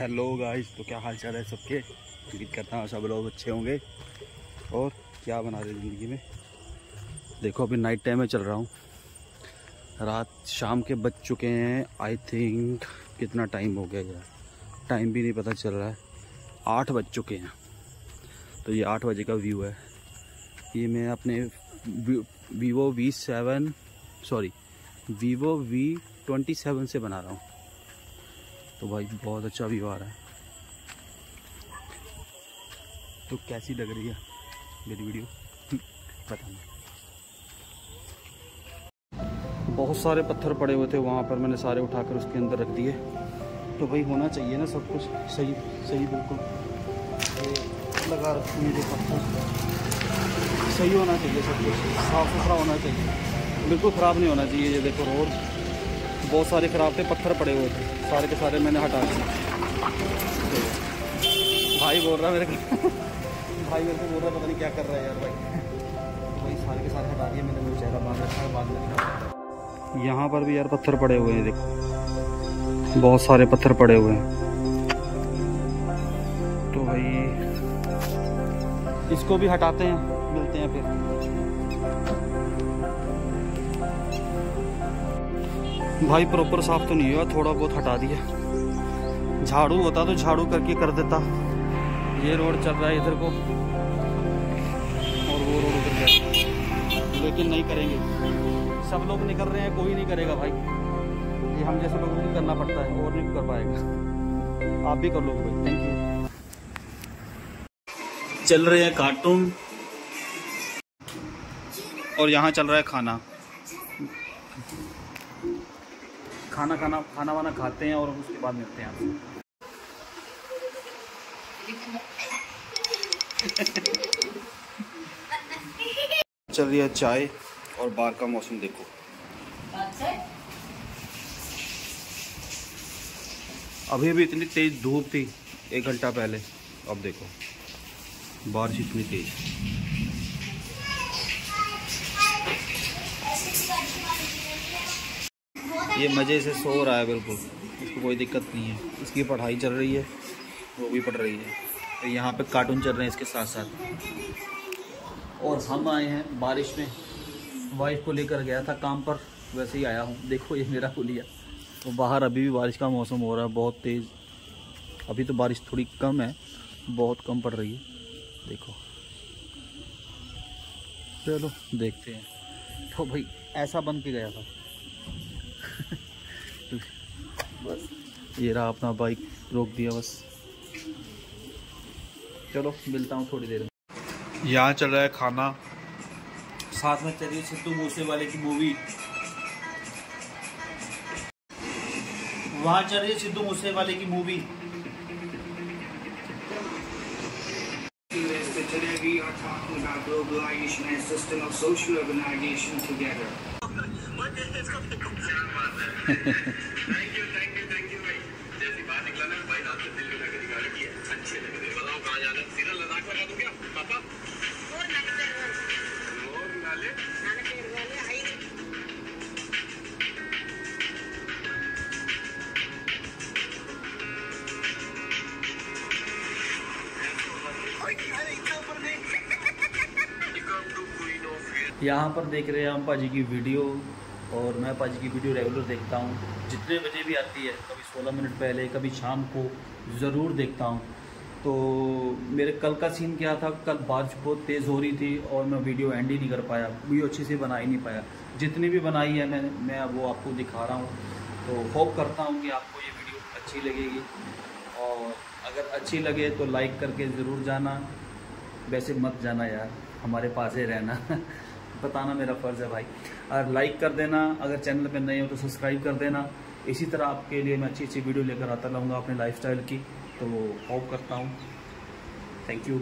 Hello guys तो क्या हाल चाल है सबके? उम्मीद करता हूँ सब लोग अच्छे होंगे। और क्या बना रहे ज़िंदगी में? देखो, अभी नाइट टाइम में चल रहा हूँ। रात शाम के बज चुके हैं। आई थिंक कितना टाइम हो गया यार। टाइम भी नहीं पता चल रहा है। आठ बज चुके हैं। तो ये आठ बजे का व्यू है। ये मैं अपने Vivo V seven sorry Vivo V twenty seven से बना रहा हूँ। तो भाई बहुत अच्छा व्यू आ रहा है। तो कैसी लग रही है मेरी वीडियो? पता नहीं बहुत सारे पत्थर पड़े हुए थे, वहाँ पर मैंने सारे उठाकर उसके अंदर रख दिए। तो भाई होना चाहिए ना सब कुछ? सही सही, बिल्कुल। लगा रखे मेरे पत्थर। सही होना चाहिए सब कुछ। साफ़ सुथरा होना चाहिए। बिल्कुल ख़राब नहीं होना चाहिए, ये देखो रोड। बहुत सारे ख़राब थे, पत्थर पड़े हुए थे। सारे के सारे मैंने हटा दिए। भाई बोल रहा मेरे को। भाई मेरे को बोल रहा पता नहीं क्या कर रहा है यार भाई। भाई सारे के सारे हटा दिए मैंने मेरा चेहरा बाँध रखा है बाद में यहाँ पर भी यार पत्थर पड़े हुए हैं, देखो। बहुत सारे पत्थर पड़े हुए हैं। तो भाई, इसको भी हटाते हैं, मिलते हैं फिर। भाई प्रॉपर साफ़ तो नहीं हुआ, थोड़ा बहुत हटा दिया। झाड़ू होता तो झाड़ू करके कर देता। ये रोड चल रहा है इधर को। और वो रोड उधर गया लेकिन नहीं करेंगे। सब लोग निकल रहे हैं, कोई नहीं करेगा भाई। ये हम जैसे लोगों को करना पड़ता है, और नहीं कर पाएगा। आप भी कर लोगे भाई। थैंक यू चल रहे हैं कार्टून और यहाँ चल रहा है खाना। खाना खाना खाना वाना खाते हैं और उसके बाद मिलते हैं चल रही है चाय और बाहर का मौसम देखो। अभी भी इतनी तेज धूप थी, एक घंटा पहले। अब देखो, बारिश इतनी तेज। ये मज़े से सो रहा है बिल्कुल। इसको कोई दिक्कत नहीं है। इसकी पढ़ाई चल रही है, वो भी पढ़ रही है। तो यहाँ पे कार्टून चल रहे हैं इसके साथ साथ। और हम आए हैं बारिश में। वाइफ को लेकर गया था काम पर, वैसे ही आया हूँ। देखो ये मेरा पुलिया। तो बाहर अभी भी बारिश का मौसम हो रहा है, बहुत तेज़। अभी तो बारिश थोड़ी कम है, बहुत कम पड़ रही है। देखो। चलो, देखते हैं। तो भाई, ऐसा बन के गया था। बस ये रहा अपना बाइक रोक दिया बस। चलो मिलता हूँ थोड़ी देर में। यहाँ चल रहा है खाना। साथ में चलिए छत्तू मूसे वाले की मूवी वहाँ चल रही है सिद्धू मूसे वाले की मूवी यहाँ पर देख रहे हैं हम पाजी की वीडियो। और मैं पाजी की वीडियो रेगुलर देखता हूँ। जितने बजे भी आती है, कभी 16 मिनट पहले, कभी शाम को, ज़रूर देखता हूँ। तो मेरे कल का सीन क्या था? कल बारिश बहुत तेज़ हो रही थी और मैं वीडियो एंड ही नहीं कर पाया। वीडियो अच्छे से बना ही नहीं पाया। जितनी भी बनाई है मैंने, मैं वो आपको दिखा रहा हूँ। तो होप करता हूँ कि आपको ये वीडियो अच्छी लगेगी। और अगर अच्छी लगे तो लाइक करके ज़रूर जाना। वैसे मत जाना यार, हमारे पास ही रहना। बताना मेरा फ़र्ज़ है भाई। और लाइक कर देना, अगर चैनल पर नए हो तो सब्सक्राइब कर देना। इसी तरह आपके लिए मैं अच्छी अच्छी वीडियो लेकर आता रहूँगा अपने लाइफस्टाइल की। तो होप करता हूँ। Thank you